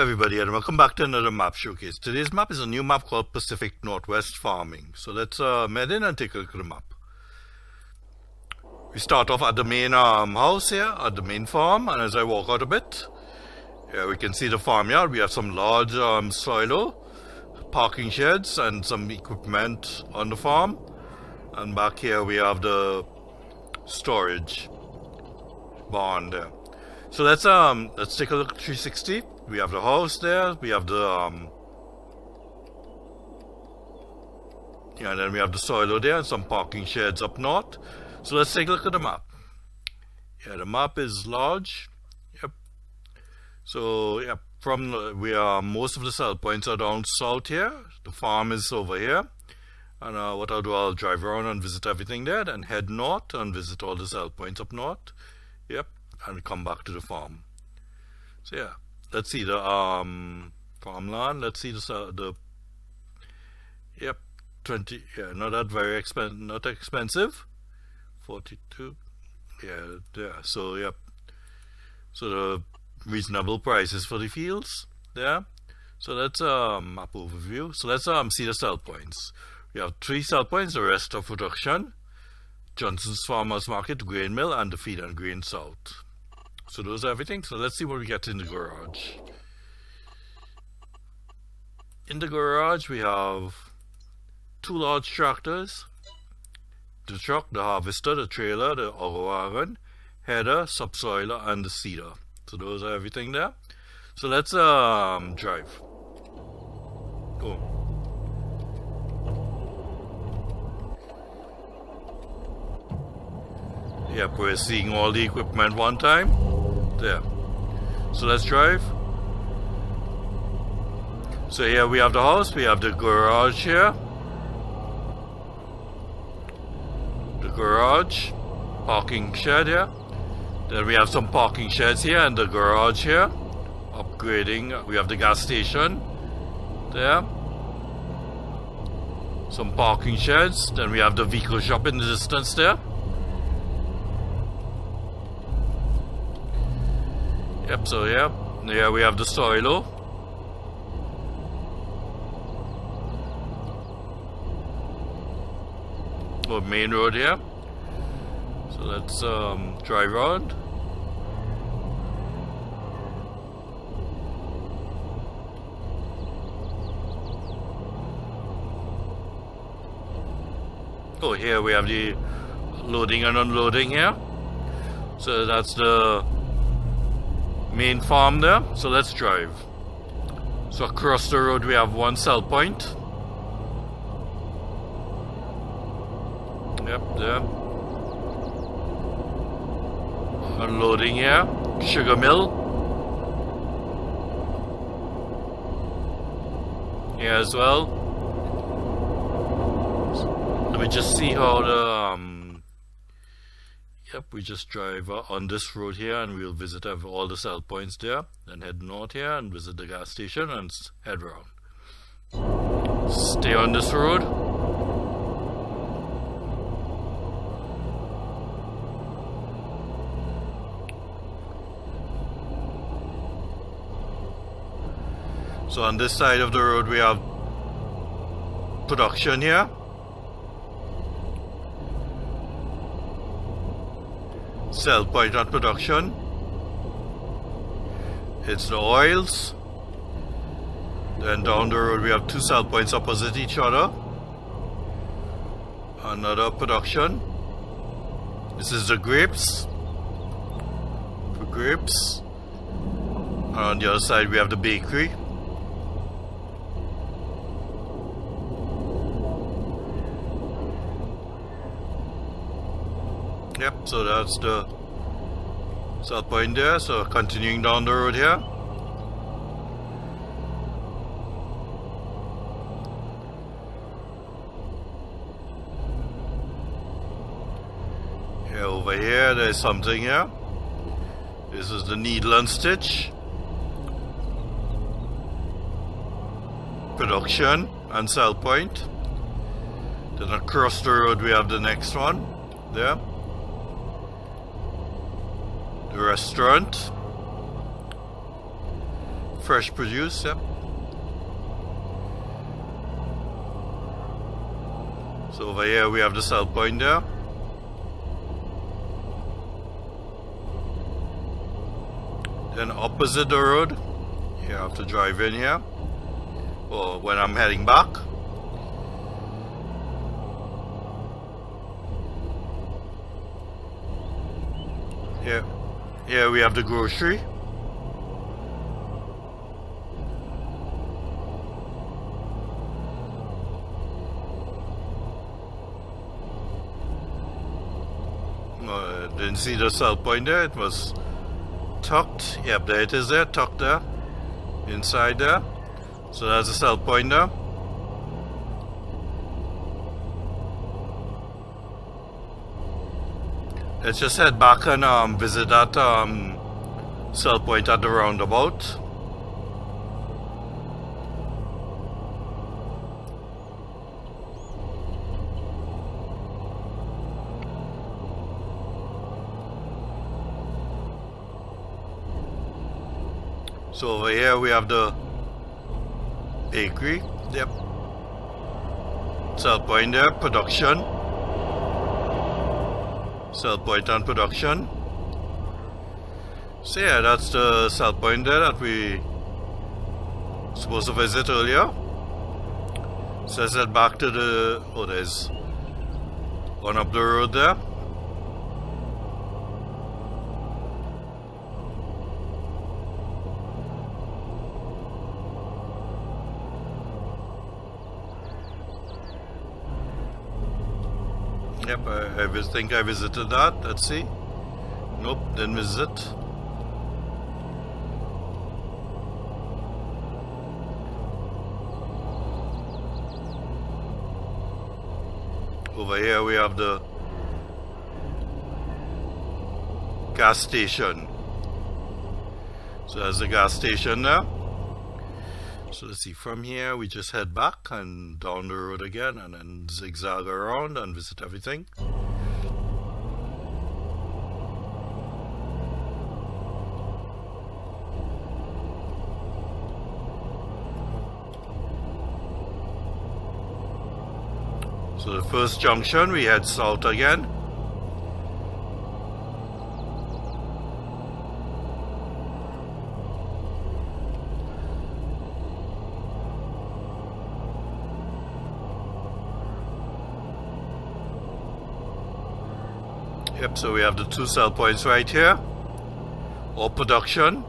Hello everybody and welcome back to another map showcase. Today's map is a new map called Pacific Northwest Farming. So let's uh, head in and take a look at the map. We start off at the main um, house here, at the main farm, and as I walk out a bit, here we can see the farmyard. We have some large um, silo, parking sheds, and some equipment on the farm. And back here we have the storage barn there. So let's um let's take a look at 360. We have the house there. We have the um yeah, and then we have the silo there and some parking sheds up north. So let's take a look at the map. Yeah, the map is large. Yep. So yeah, from the, we are most of the sell points are down south here. The farm is over here. And uh, what I'll do, I'll drive around and visit everything there, then head north and visit all the sell points up north. Yep and come back to the farm. So yeah, let's see the um farmland. Let's see the the yep twenty yeah not that very expensive not expensive forty two yeah yeah so yep so the reasonable prices for the fields there. So let's um map overview. So let's um see the sell points. We have three sell points. The rest of production. Johnson's Farmers Market, Grain Mill, and the Feed and Grain South. So those are everything. So let's see what we get in the garage. In the garage we have two large tractors. The truck, the harvester, the trailer, the wagon, header, subsoiler, and the seeder. So those are everything there. So let's um drive. Go. Yep, we're seeing all the equipment one time there. So let's drive. So here we have the house, we have the garage here. The garage, parking shed here. Then we have some parking sheds here and the garage here. Upgrading, we have the gas station there. Some parking sheds, then we have the vehicle shop in the distance there. Yep, so yeah. Yeah, we have the silo. Oh, main road here. So let's um, drive around. Oh, here we have the loading and unloading here. So that's the main farm there. So let's drive. So across the road we have one sell point. Yep, there. Unloading here. Sugar mill. Here as well. Let me just see how the um, Yep, we just drive on this road here and we'll visit all the sell points there. Then head north here and visit the gas station and head around. Stay on this road. So on this side of the road we have production here. Sell point on production. It's the oils. Then down the road we have two cell points opposite each other. Another production. This is the grapes. For grapes. And on the other side we have the bakery. Yep, so that's the south point there. So continuing down the road here. Yeah, over here there's something here. This is the needle and stitch. Production and sell point. Then across the road we have the next one there the restaurant, fresh produce, yep. So over here we have the point there. Then opposite the road, you have to drive in here. Or when I'm heading back. Here, here we have the grocery. Uh, didn't see the sell point there, it was tucked. Yep, there it is there, tucked there. Inside there. So that's the sell point there. Let's just head back and um, visit that um, sell point at the roundabout. So over here we have the bakery. Yep. Sell point there, production. Point and production. So yeah, that's the sell point there that we supposed to visit earlier. So let's head back to the, oh there's one up the road there. Yep, I, I think I visited that. Let's see. Nope, didn't visit. Over here we have the gas station. So there's a gas station there. So let's see, from here we just head back and down the road again and then zigzag around and visit everything. So the first junction we head south again. Yep, so we have the two sell points right here. All production.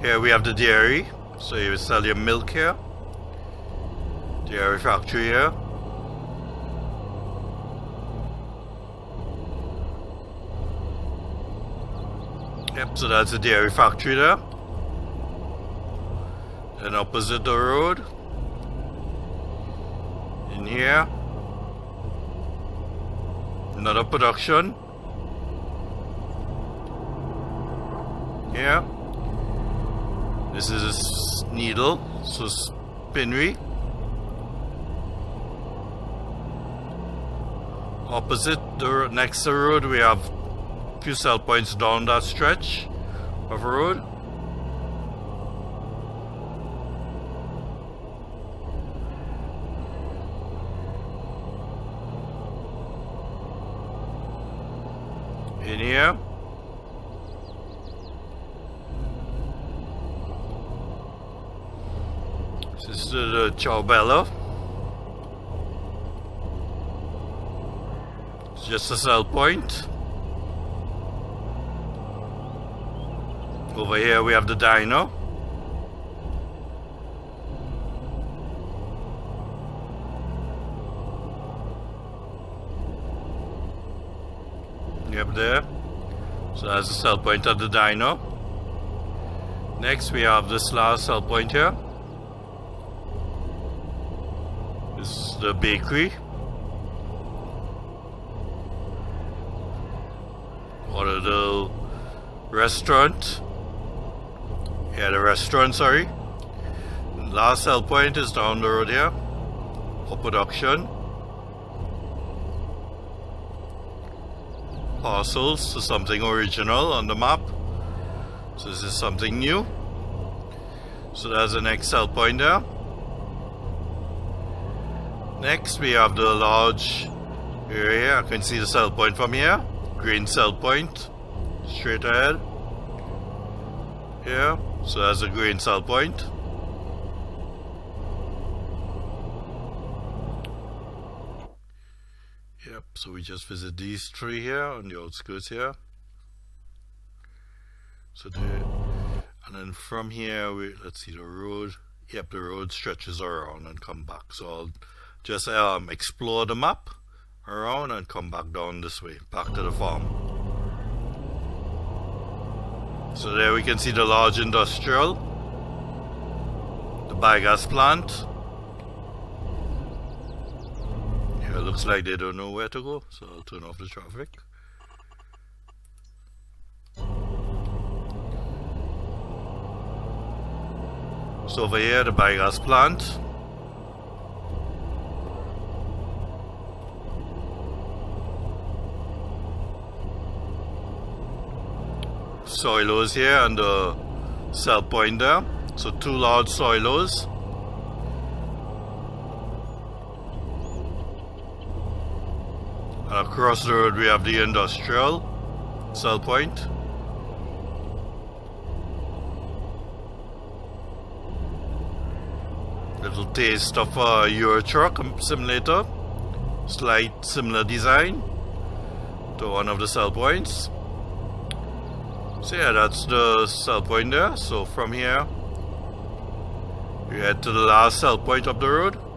Here we have the dairy. So you sell your milk here. Dairy factory here. Yep, so that's the dairy factory there. And opposite the road. In here. Another production. Here. This is a needle, so spinnery. Opposite the next to the road we have few sell points down that stretch of road. In here. This is the uh, Ciao It's just a sell point. Over here we have the dino. There. So that's the sell point of the dino. Next we have this last sell point here. This is the bakery. Or the restaurant. Yeah, the restaurant, sorry. Last sell point is down the road here. For production. Parcels to something original on the map. So this is something new. So there's an Excel point there. Next we have the large area. I can see the sell point from here. Green sell point. Straight ahead. Here. So that's a green sell point. Yep, so we just visit these three here on the outskirts here. So there, and then from here, we let's see the road. Yep, the road stretches around and come back. So I'll just um, explore the map around and come back down this way, back to the farm. So there we can see the large industrial, the biogas plant. Yeah, it looks like they don't know where to go, so I'll turn off the traffic. So over here, the biogas plant. silos here and the sell point there. So two large silos. And across the road we have the industrial sell point. Little taste of uh, a Euro truck um, simulator. Slight similar design to one of the sell points. So yeah, that's the sell point there. So from here, we head to the last sell point of the road.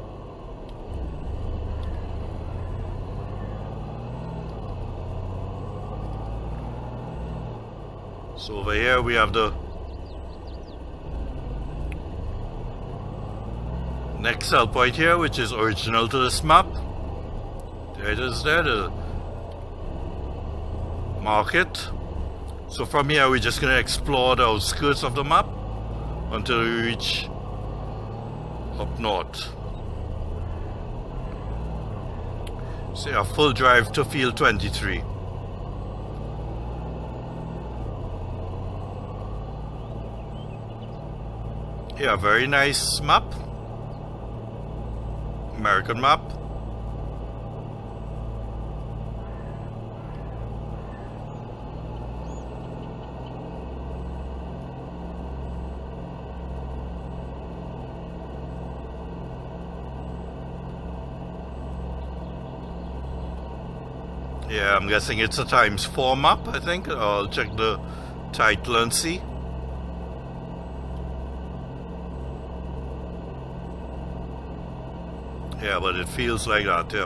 So over here we have the next sell point here, which is original to this map. There it is there, the market. So from here we're just going to explore the outskirts of the map until we reach up north. So a full drive to field 23. Yeah, very nice map. American map. Yeah, I'm guessing it's a times 4 map, I think. I'll check the title and see. Yeah, but it feels like uh, that, yeah.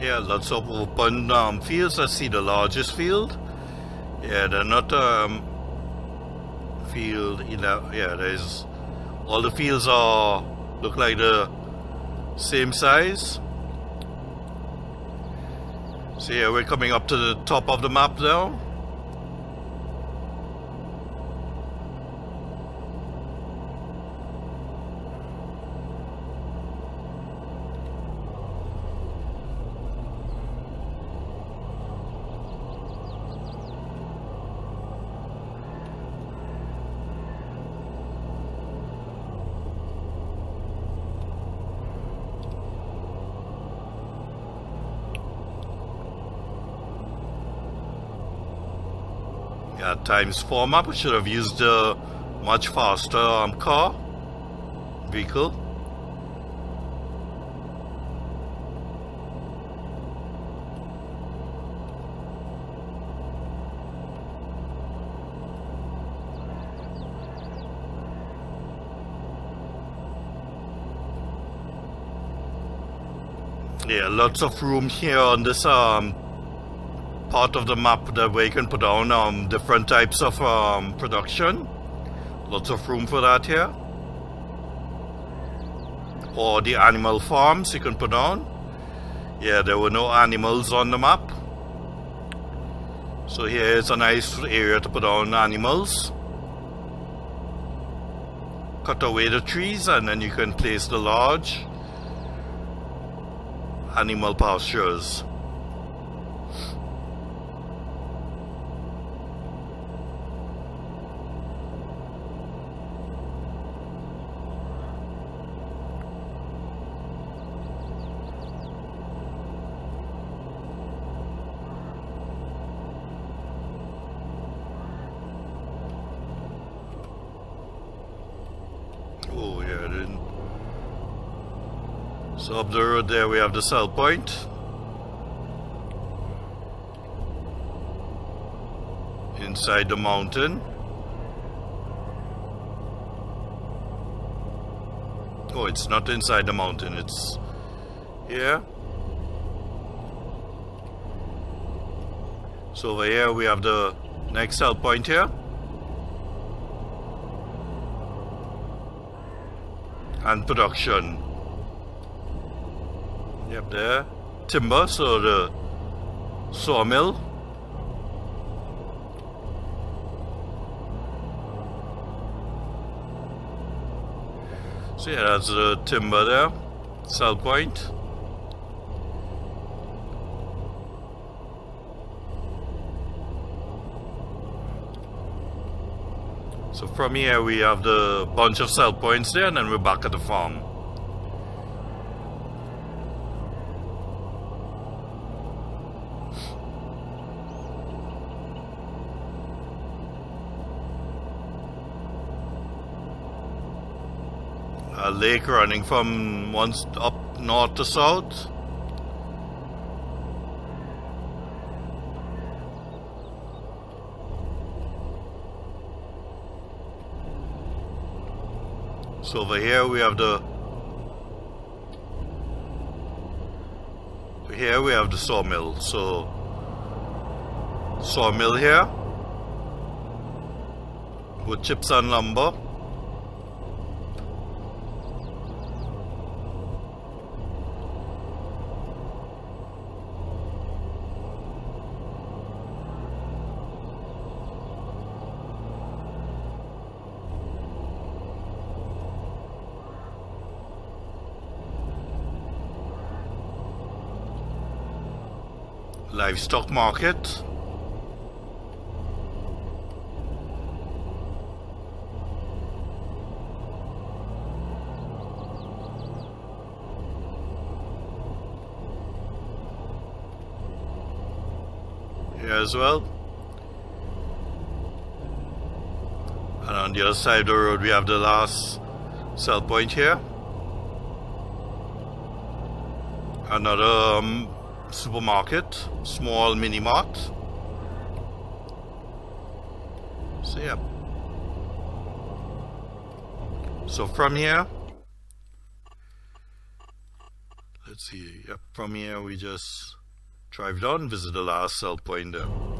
Yeah, lots of open um, fields. I see the largest field. Yeah, they're not um, field. Yeah, there's all the fields are look like the same size. So yeah, we're coming up to the top of the map now. At times 4 map. We should have used a much faster um, car, vehicle. Yeah, lots of room here on this um, part of the map that we can put down um, different types of um, production. Lots of room for that here. Or the animal farms you can put down. Yeah, there were no animals on the map. So here is a nice area to put down animals. Cut away the trees and then you can place the large animal pastures. So up the road there we have the sell point. Inside the mountain. Oh, it's not inside the mountain, it's here. So over here we have the next sell point here. And production. Yep, there. Timber, so the sawmill. So yeah, that's the timber there, sell point. So from here we have the bunch of sell points there and then we're back at the farm. a lake running from once up north to south. So over here we have the here we have the sawmill. So sawmill here with chips and lumber. Livestock market. Here as well. And on the other side of the road we have the last sell point here. Another um, supermarket, small mini mart. So yeah. So from here, let's see, yep, from here we just drive down, visit the last sell point there.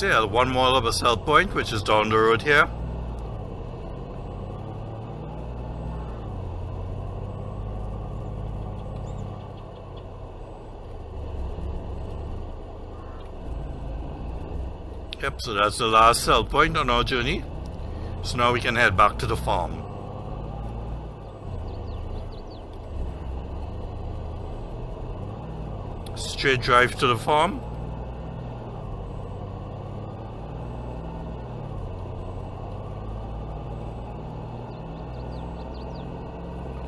So yeah, uh, one more of a sell point, which is down the road here. Yep, so that's the last sell point on our journey. So now we can head back to the farm. Straight drive to the farm.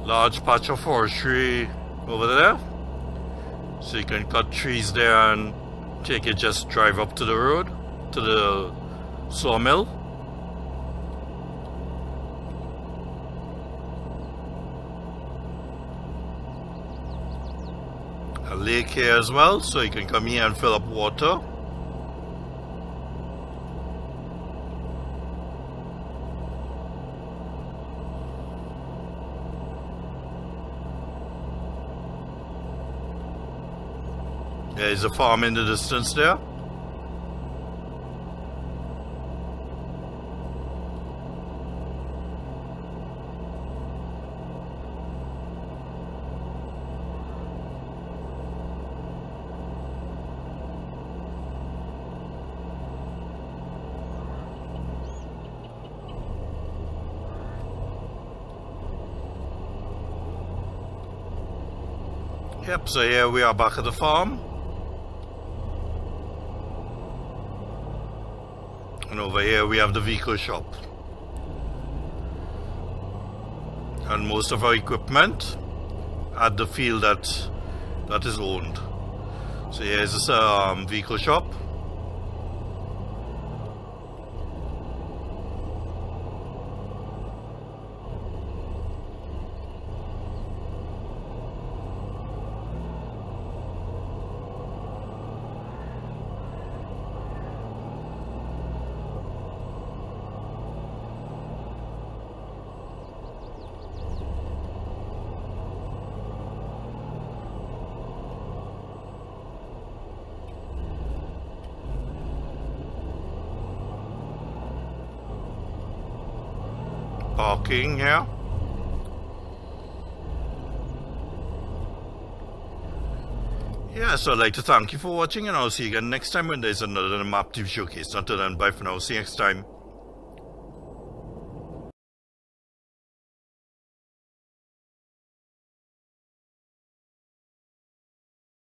large patch of forestry over there. So you can cut trees there and take it, just drive up to the road, to the sawmill. A lake here as well, so you can come here and fill up water. A farm in the distance there. Yep, so here we are back at the farm. And over here we have the vehicle shop. And most of our equipment at the field that that is owned. So here's this um, vehicle shop. Parking here. Yeah, so I'd like to thank you for watching and I'll see you again next time when there's another map to showcase. Until then, bye for now. See you next time.